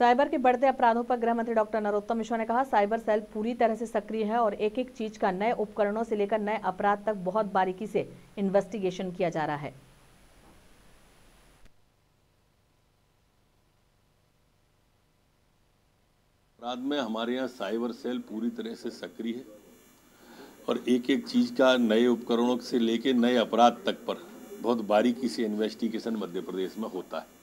Cyber के बढ़ते अपराधों पर गृह मंत्री डॉक्टर नरोत्तम मिश्रा ने कहा, साइबर सेल पूरी तरह से सक्रिय है और एक एक चीज़ का नए उपकरणों से लेकर नए अपराध तक बहुत बारीकी से इन्वेस्टिगेशन किया जा रहा है। अपराध में हमारे यहाँ साइबर सेल पूरी तरह से सक्रिय है और एक एक चीज़ का नए उपकरणों से लेकर नए अपराध तक पर बहुत बारीकी से इन्वेस्टिगेशन मध्य प्रदेश में होता है।